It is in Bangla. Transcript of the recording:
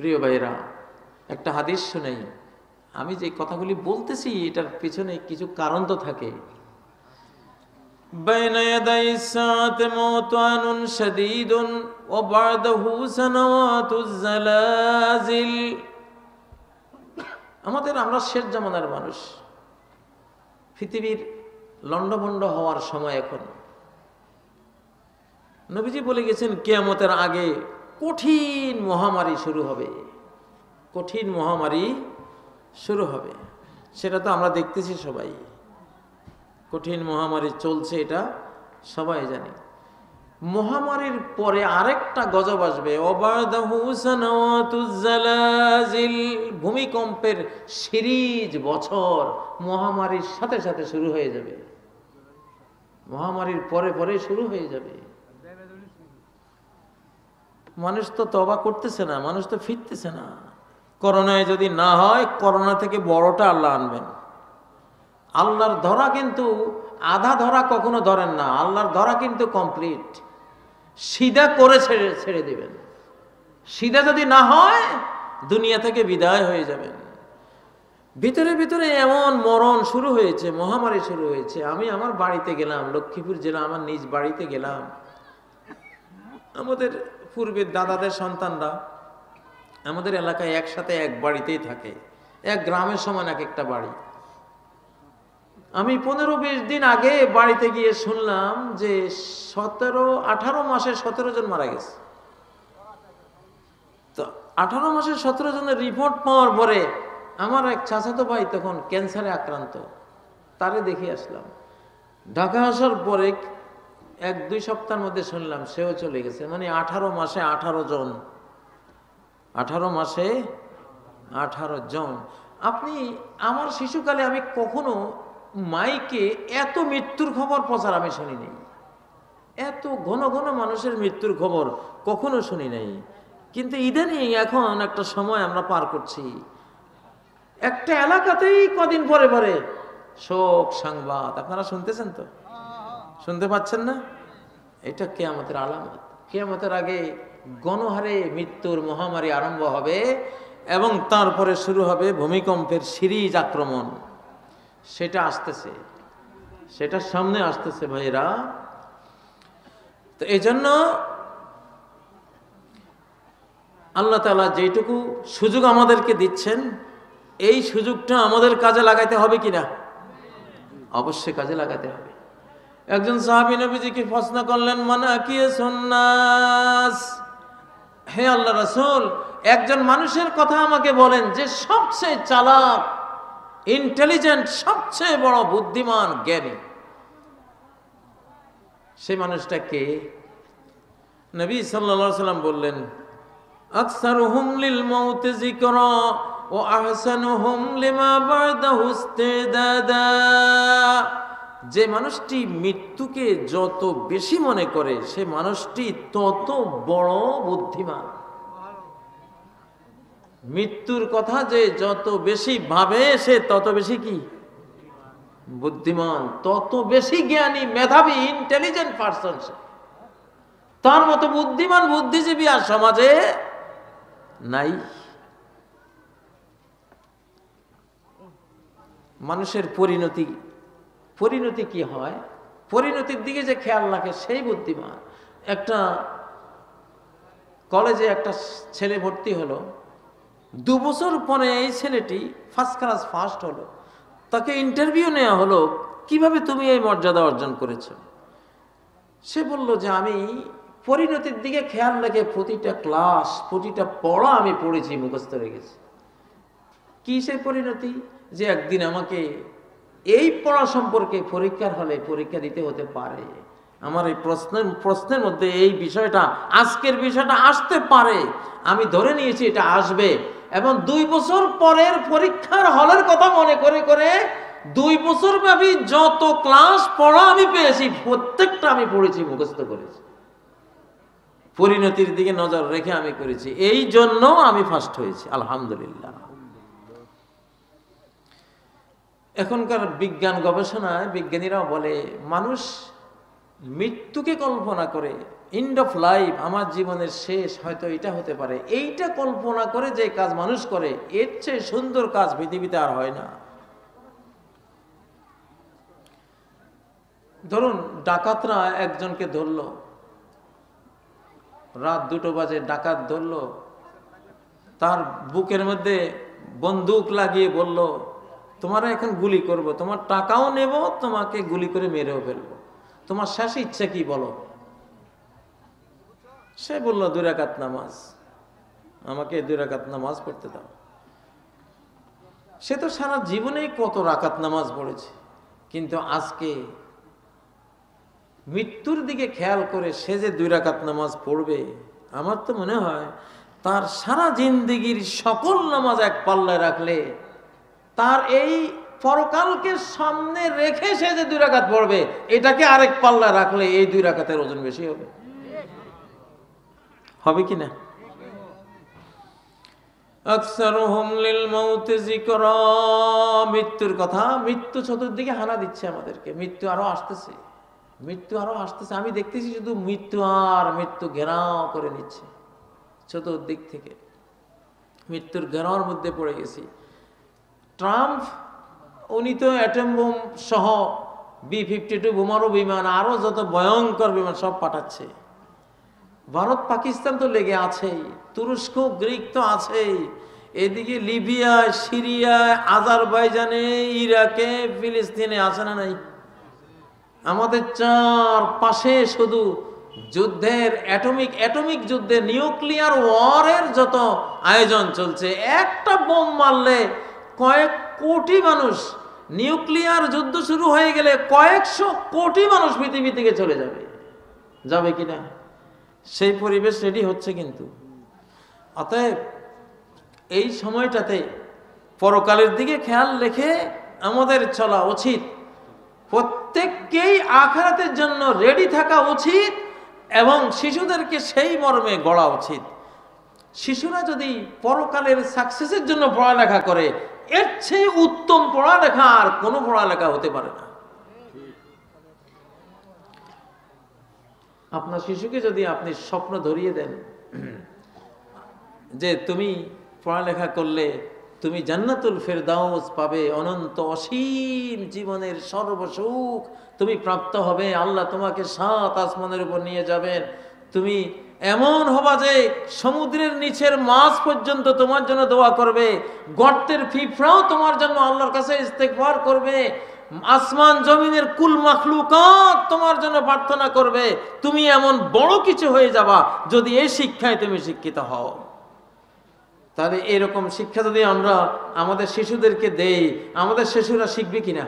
প্রিয় ভাইরা একটা হাদিস শুনেই আমি যে কথাগুলি বলতেছি এটার পিছনে কিছু কারণ তো থাকে بين يدي الساعة موطن شديد وبعده سنوات الزلازل আমাদের আমরা শেষ জামানার মানুষ পৃথিবীর লণ্ডভণ্ড হওয়ার সময় এখন নবীজি বলে গেছেন কেয়ামতের আগে কঠিন মহামারী শুরু হবে। কঠিন মহামারী শুরু হবে। সেটা তো আমরা দেখতেছি সবাই। কঠিন মহামারী চলছে এটা সবাই জানে। মহামারীর পরে আরেকটা গজব আসবে। ভূমিকম্পের সিরিজ বছর মহামারীর সাথে সাথে শুরু হয়ে যাবে। মহামারীর পরে পরে শুরু হয়ে যাবে। মানুষ তো তবা করতেছে না, মানুষ তো ফিরতেছে না। করোনায় যদি না হয়, করোনা থেকে বড়টা আল্লাহ আনবেন। আল্লাহর ধরা কিন্তু, আধা ধরা কখনো ধরেন না, আল্লাহর ধরা কিন্তু কমপ্লিট সিধা করে ছেড়ে ছেড়ে দেবেন। সিধা যদি না হয়, দুনিয়া থেকে বিদায় হয়ে যাবেন। ভিতরে ভিতরে এমন মরণ শুরু হয়েছে, মহামারী শুরু হয়েছে। আমি আমার বাড়িতে গেলাম, লক্ষ্মীপুর জেলা, আমার নিজ বাড়িতে গেলাম। আমাদের পূর্বের দাদাদের সন্তানরা আমাদের এলাকায় একসাথে এক বাড়িতেই থাকে। এক গ্রামের সমান এক একটা বাড়ি। আমি পনেরো বিশ দিন আগে বাড়িতে গিয়ে শুনলাম যে সতেরো, আঠারো মাসে সতেরো জন মারা গেছে। তো আঠারো মাসে সতেরো জনের রিপোর্ট পাওয়ার পরে আমার এক চাচাতো ভাই তখন ক্যান্সারে আক্রান্ত। তারে দেখে আসলাম। ঢাকা আসার পরে এক, দুই সপ্তাহের মধ্যে শুনলাম, সেও চলে গেছে। মানে আঠারো মাসে আঠারো জন। আঠারো মাসে আঠারো জন। আপনি, আমার শিশুকালে আমি কখনো মাইকে এত মৃত্যুর খবর প্রচার আমি শুনি নাই। এত ঘন ঘন মানুষের মৃত্যুর খবর কখনো শুনি নাই। কিন্তু ইদানিং এখন একটা সময় আমরা পার করছি। একটা এলাকাতেই কদিন পরে পরে শোক সংবাদ। আপনারা শুনতেছেন তো? শুনতে পাচ্ছেন না? এটা কেয়ামতের আলামত। কেয়ামতের আগে গণহারে মৃত্যুর মহামারী আরম্ভ হবে এবং তারপরে শুরু হবে ভূমিকম্পের সিরিজ আক্রমণ। সেটা আসতেছে। সেটা সামনে আসতেছে ভাইরা তো এই জন্য আল্লাহ তালা যেটুকু সুযোগ আমাদেরকে দিচ্ছেন, এই সুযোগটা আমাদের কাজে লাগাইতে হবে কিনা? অবশ্যই কাজে লাগাতে হবে। একজন সাহাবি নবীজিকে প্রশ্ন করলেন মানে কি সন্ন্যাস হে আল্লাহ রাসূল, একজন মানুষের কথা আমাকে বলেন যে সবচেয়ে চালাক, ইন্টেলিজেন্ট, সবচেয়ে বড় বুদ্ধিমান, জ্ঞানী। সেই মানুষটা কে? নবী সাল্লা সাল্লাম বললেন আকসার হুমলিল মৌতে জিকর ও আহসান হুম লিমা বারদাহু ইস্তিদাদা। যে মানুষটি মৃত্যুকে যত বেশি মনে করে, সে মানুষটি তত বড় বুদ্ধিমান। মৃত্যুর কথা যে যত বেশি ভাবে, সে তত বেশি কি? বুদ্ধিমান। তত বেশি জ্ঞানী, মেধাবী ইন্টেলিজেন্ট পার্সন সে। তার মতো বুদ্ধিমান, বুদ্ধিজীবী আর সমাজে নাই। মানুষের পরিণতি পরিণতি কি হয়? পরিণতির দিকে যে খেয়াল রাখে, সেই বুদ্ধিমান। একটা কলেজে একটা ছেলে ভর্তি হলো। দু বছর পরে এই ছেলেটি ফার্স্ট ক্লাস ফার্স্ট হলো। তাকে ইন্টারভিউ নেওয়া হলো, কীভাবে তুমি এই মর্যাদা অর্জন করেছ? সে বলল যে, আমি পরিণতির দিকে খেয়াল রেখে প্রতিটা ক্লাস প্রতিটা পড়া আমি পড়েছি, মুখস্থ রেখেছি। কি সে পরিণতি? যে একদিন আমাকে এই পড়া সম্পর্কে পরীক্ষার হলে পরীক্ষা দিতে হতে পারে। আমার এই প্রশ্নের প্রশ্নের মধ্যে এই বিষয়টা, আজকের বিষয়টা আসতে পারে। আমি ধরে নিয়েছি এটা আসবে এবং দুই বছর পরের পরীক্ষার হলের কথা মনে করে করে দুই বছর ব্যাপী যত ক্লাস পড়া আমি পেয়েছি, প্রত্যেকটা আমি পড়েছি, মুখস্থ করেছি। পরিণতির দিকে নজর রেখে আমি করেছি। এই জন্য আমি ফার্স্ট হয়েছি, আলহামদুলিল্লাহ। এখনকার বিজ্ঞান গবেষণায় বিজ্ঞানীরাও বলে, মানুষ মৃত্যুকে কল্পনা করে এন্ড অফ লাইফ আমার জীবনের শেষ, হয়তো এটা হতে পারে। এইটা কল্পনা করে যে কাজ মানুষ করে, এর চেয়ে সুন্দর কাজ পৃথিবীতে আর হয় না। ধরুন, ডাকাতরা একজনকে ধরলো, রাত দুটো বাজে ডাকাত ধরলো, তার বুকের মধ্যে বন্দুক লাগিয়ে বলল তোমার এখন গুলি করব, তোমার টাকাও নেব, তোমাকে গুলি করে মেরেও ফেলব। তোমার শেষ ইচ্ছা কি বলো? সে বলল দুরাকাত নামাজ। আমাকে দুরাকাত নামাজ পড়তে দাও। সে তো সারা জীবনেই কত রাকাত নামাজ পড়েছে, কিন্তু আজকে মৃত্যুর দিকে খেয়াল করে সে যে দুই রাকাত নামাজ পড়বে, আমার তো মনে হয় তার সারা জিন্দিগির সকল নামাজ এক পাল্লায় রাখলে তার এই পরকালকে সামনে রেখে সে যে দুই রাকাত পড়বে, এটাকে আরেক পাল্লায় রাখলে এই দুই রাকাতের ওজন বেশি হবে। হবে কি না? মৃত্যুর কথা, মৃত্যু চতুর্দিকে হানা দিচ্ছে আমাদেরকে। মৃত্যু আরও আসতেছে। মৃত্যু আরও আসতেছে। আমি দেখতেছি শুধু মৃত্যু আর মৃত্যু ঘেরাও করে নিচ্ছে। চতুর্দিক থেকে মৃত্যুর ঘেরাওর মধ্যে পড়ে গেছি। ট্রাম্প, উনি তো অ্যাটম বোম সহ বি ফিফটি টু বোমারু বিমান আরও যত ভয়ঙ্কর বিমান সব পাঠাচ্ছে। ভারত, পাকিস্তান তো লেগে আছেই, তুরস্ক, গ্রিক তো আছেই, এদিকে লিবিয়ায় সিরিয়ায় আজারবাইজানে, ইরাকে, ফিলিস্তিনে আছে না নাই? আমাদের চার পাশে শুধু যুদ্ধের অ্যাটমিক অ্যাটমিক যুদ্ধে নিউক্লিয়ার ওয়ারের যত আয়োজন চলছে, একটা বোম মারলে কয়েক কোটি মানুষ নিউক্লিয়ার যুদ্ধ শুরু হয়ে গেলে কয়েকশো কোটি মানুষ পৃথিবী থেকে চলে যাবে। যাবে কিনা সেই পরিবেশ রেডি হচ্ছে কিন্তু। অতএব এই সময়টাতে পরকালের দিকে খেয়াল রেখে আমাদের চলা উচিত। প্রত্যেককেই আখারাতের জন্য রেডি থাকা উচিত এবং শিশুদেরকে সেই মর্মে গড়া উচিত। শিশুরা যদি পরকালের সাকসেসের জন্য পড়ালেখা করে এর চেয়ে উত্তম পড়ালেখা আর কোনো পড়ালেখা হতে পারে না। আপনার শিশুকে যদি আপনি স্বপ্ন ধরিয়ে দেন, যে তুমি পড়ালেখা করলে তুমি জান্নাতুল ফেরদাউস পাবে, অনন্ত অসীম জীবনের সর্বসুখ তুমি প্রাপ্ত হবে, আল্লাহ তোমাকে সাত আসমানের উপর নিয়ে যাবেন। তুমি এমন হবা যে সমুদ্রের নিচের মাছ পর্যন্ত তোমার জন্য দোয়া করবে, গর্তের ফিফরাও তোমার জন্য আল্লাহর কাছে ইস্তেকবার করবে, আসমান জমিনের কুল মাখলুকাত তোমার জন্য প্রার্থনা করবে, তুমি এমন বড় কিছু হয়ে যাবা যদি এই শিক্ষায় তুমি শিক্ষিত হও। তাহলে এরকম শিক্ষা যদি আমরা আমাদের শিশুদেরকে দেই, আমাদের শিশুরা শিখবে কিনা?